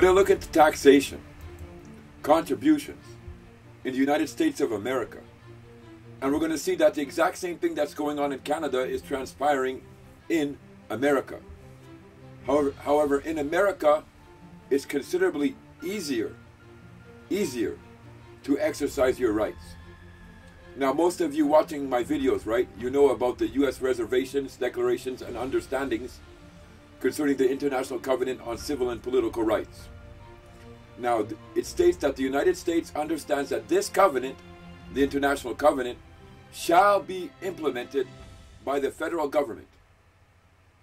going to look at taxation, contributions in the United States of America. And we're going to see that the exact same thing that's going on in Canada is transpiring in America. However, however in America, it's considerably easier, easier to exercise your rights. Now, most of you watching my videos, right, you know about the U.S. reservations, declarations, and understandings concerning the International Covenant on Civil and Political Rights. Now, it states that the United States understands that this covenant, the International Covenant, shall be implemented by the federal government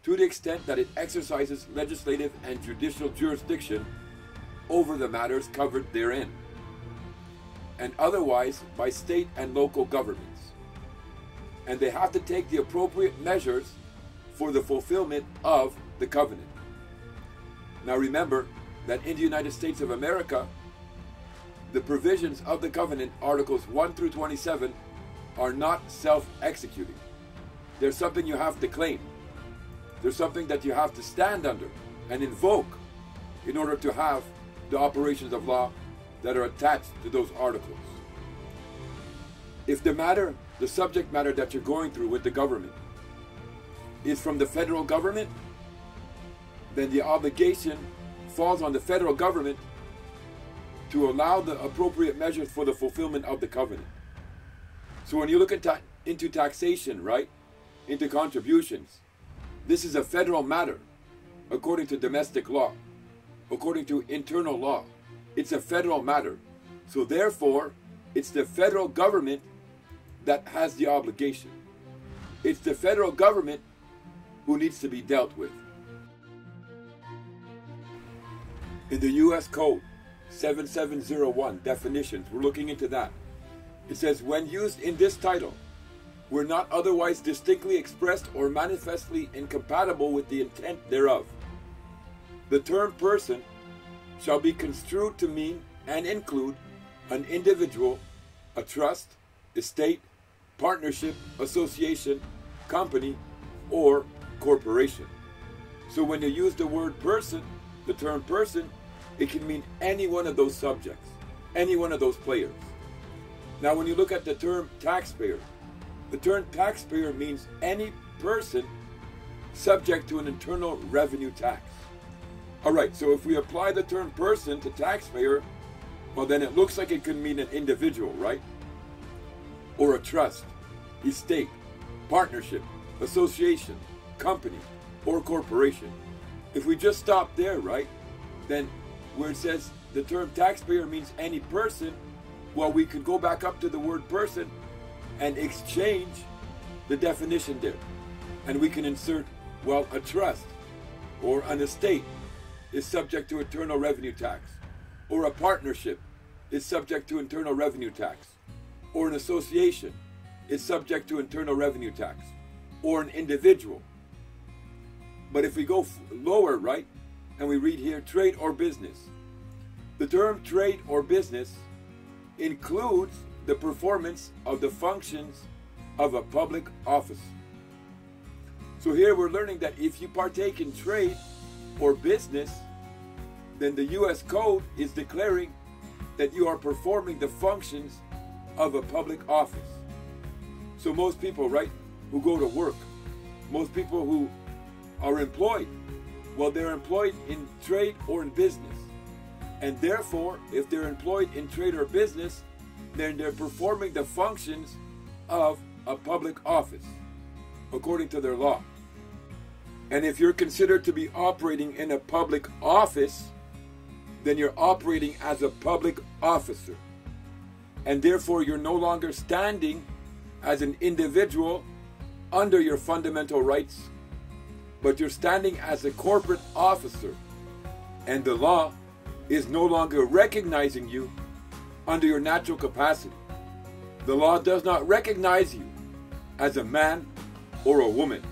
to the extent that it exercises legislative and judicial jurisdiction over the matters covered therein, and otherwise by state and local governments. And they have to take the appropriate measures for the fulfillment of the covenant. Now remember that in the United States of America, the provisions of the covenant, Articles 1 through 27, are not self executing. There's something you have to claim. There's something that you have to stand under and invoke in order to have the operations of law that are attached to those articles. If the matter, the subject matter that you're going through with the government is from the federal government, then the obligation falls on the federal government to allow the appropriate measures for the fulfillment of the covenant. So when you look ta- into taxation, right, into contributions, this is a federal matter according to domestic law, according to internal law. It's a federal matter. So therefore, it's the federal government that has the obligation. It's the federal government who needs to be dealt with. In the U.S. Code 7701 definitions, we're looking into that. It says, when used in this title, were not otherwise distinctly expressed or manifestly incompatible with the intent thereof. The term person shall be construed to mean and include an individual, a trust, estate, partnership, association, company, or corporation. So when you use the word person, the term person, it can mean any one of those subjects, any one of those players. Now, when you look at the term taxpayer, the term taxpayer means any person subject to an internal revenue tax. All right, so if we apply the term person to taxpayer, well, then it looks like it could mean an individual, right? Or a trust, estate, partnership, association, company, or corporation. If we just stop there, right, then where it says the term taxpayer means any person, well, we could go back up to the word person and exchange the definition there. And we can insert, well, a trust or an estate is subject to internal revenue tax, or a partnership is subject to internal revenue tax, or an association is subject to internal revenue tax, or an individual. But if we go lower, right, and we read here trade or business, the term trade or business includes the performance of the functions of a public office. So here we're learning that if you partake in trade or business, then the US Code is declaring that you are performing the functions of a public office. So most people, right, who go to work, most people who are employed, well, they're employed in trade or in business. And therefore, if they're employed in trade or business, then they're performing the functions of a public office according to their law. And if you're considered to be operating in a public office, then you're operating as a public officer. And therefore, you're no longer standing as an individual under your fundamental rights, but you're standing as a corporate officer. And the law is no longer recognizing you under your natural capacity. The law does not recognize you as a man or a woman.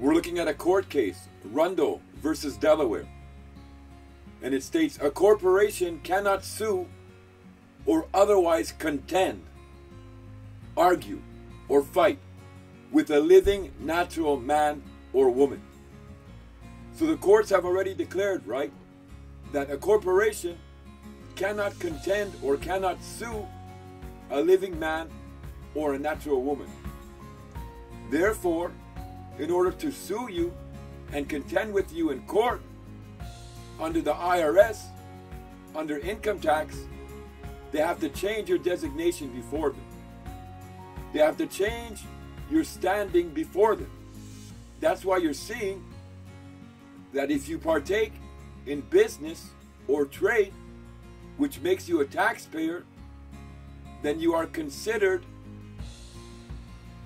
We're looking at a court case, Rundle versus Delaware. And it states a corporation cannot sue or otherwise contend, argue, or fight with a living natural man or woman. So the courts have already declared, right, that a corporation cannot contend or cannot sue a living man or a natural woman. Therefore, in order to sue you and contend with you in court under the IRS, under income tax, they have to change your designation before them. They have to change your standing before them. That's why you're seeing that if you partake in business or trade, which makes you a taxpayer, then you are considered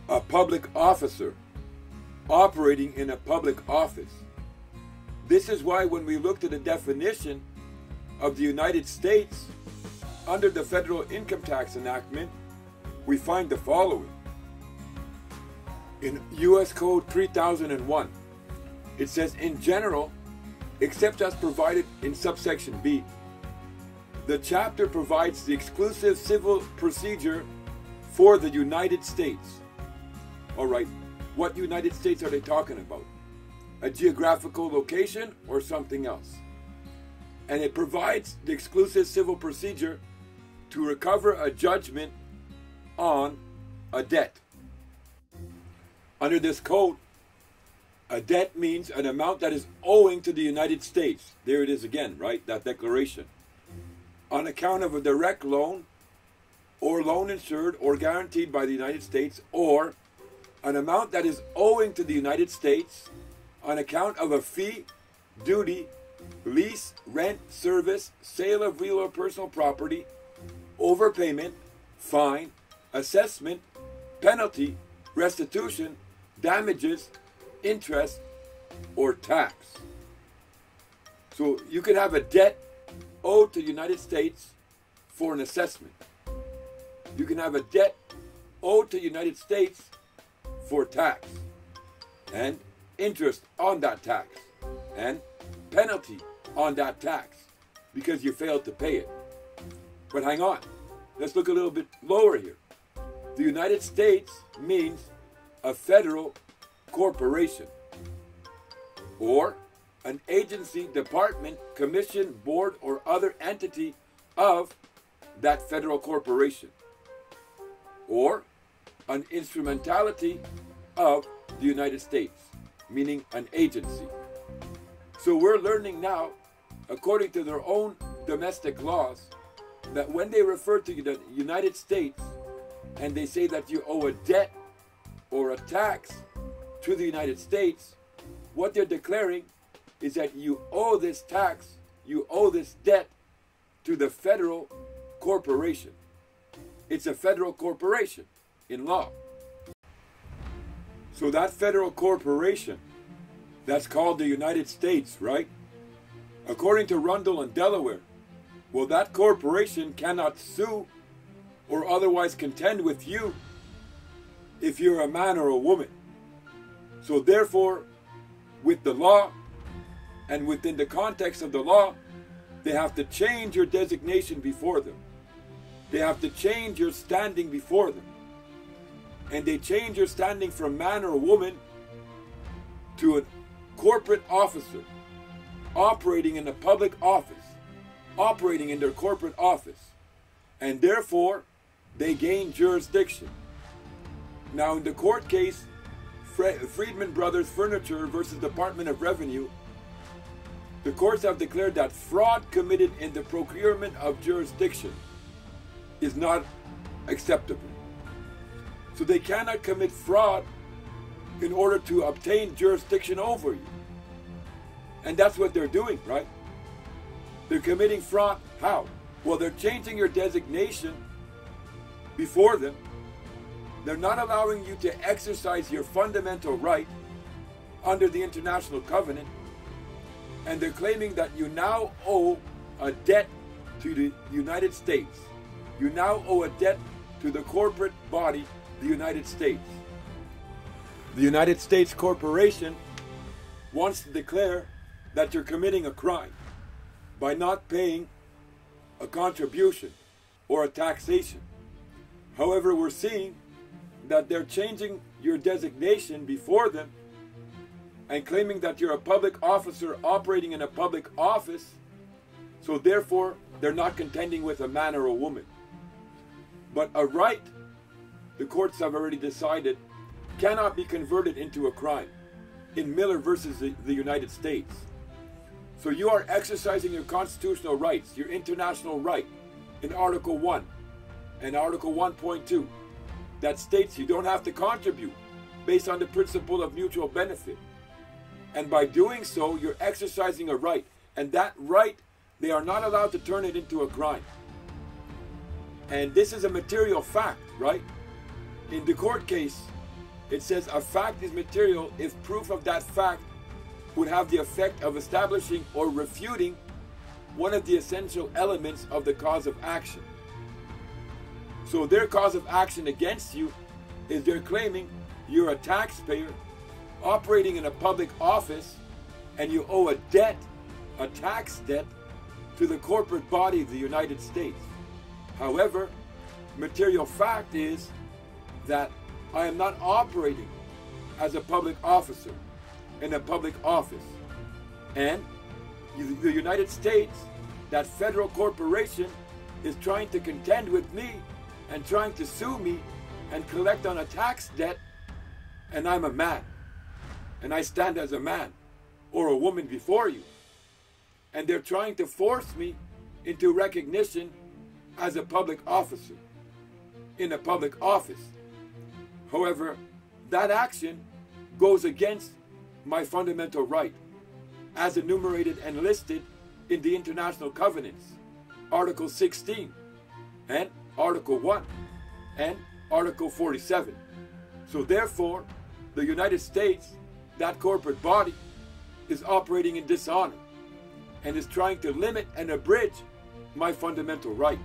a public officer operating in a public office. This is why, when we looked at the definition of the United States under the federal income tax enactment, we find the following. In U.S. Code 3001, it says, in general, except as provided in subsection B, the chapter provides the exclusive civil procedure for the United States. All right, what United States are they talking about? A geographical location or something else? And it provides the exclusive civil procedure to recover a judgment on a debt. Under this code, a debt means an amount that is owing to the United States. There it is again, right? That declaration. On account of a direct loan or loan insured or guaranteed by the United States or an amount that is owing to the United States on account of a fee, duty, lease, rent, service, sale of real or personal property, overpayment, fine, assessment, penalty, restitution, damages, interest, or tax. So you could have a debt owed to the United States for an assessment. You can have a debt owed to the United States for tax and interest on that tax and penalty on that tax because you failed to pay it. But hang on, let's look a little bit lower here. The United States means a federal corporation or an agency, department, commission, board, or other entity of that federal corporation or an instrumentality of the United States, meaning an agency. So we're learning now, according to their own domestic laws, that when they refer to the United States and they say that you owe a debt or a tax to the United States, what they're declaring is that you owe this tax, you owe this debt to the federal corporation. It's a federal corporation in law. So that federal corporation that's called the United States, right? According to Rundle and Delaware, well, that corporation cannot sue or otherwise contend with you if you're a man or a woman. So, therefore, with the law and within the context of the law, they have to change your designation before them. They have to change your standing before them. And they change your standing from man or woman to a corporate officer operating in a public office, operating in their corporate office. And therefore, they gain jurisdiction. Now, in the court case, Friedman Brothers Furniture versus Department of Revenue, the courts have declared that fraud committed in the procurement of jurisdiction is not acceptable. So they cannot commit fraud in order to obtain jurisdiction over you. And that's what they're doing, right? They're committing fraud. How? Well, they're changing your designation before them. They're not allowing you to exercise your fundamental right under the international covenant. And they're claiming that you now owe a debt to the United States. You now owe a debt to the corporate body, the United States. The United States Corporation wants to declare that you're committing a crime by not paying a contribution or a taxation. However, we're seeing that they're changing your designation before them and claiming that you're a public officer operating in a public office, so therefore they're not contending with a man or a woman. But a right, the courts have already decided, cannot be converted into a crime in Miller versus the, the United States. So you are exercising your constitutional rights, your international right, in Article 1 and Article 1.2 that states you don't have to contribute based on the principle of mutual benefit. And by doing so, you're exercising a right. And that right, they are not allowed to turn it into a crime. And this is a material fact, right? In the court case, it says a fact is material if proof of that fact would have the effect of establishing or refuting one of the essential elements of the cause of action. So their cause of action against you is they're claiming you're a taxpayer operating in a public office and you owe a debt, a tax debt, to the corporate body of the United States. However, material fact is that I am not operating as a public officer in a public office. And the United States, that federal corporation, is trying to contend with me and trying to sue me and collect on a tax debt, and I'm a man. And I stand as a man or a woman before you. And they're trying to force me into recognition as a public officer in a public office. However, that action goes against my fundamental right as enumerated and listed in the international covenants, Article 16 and Article 1 and Article 47. So, therefore, the United States, that corporate body, is operating in dishonor and is trying to limit and abridge my fundamental right.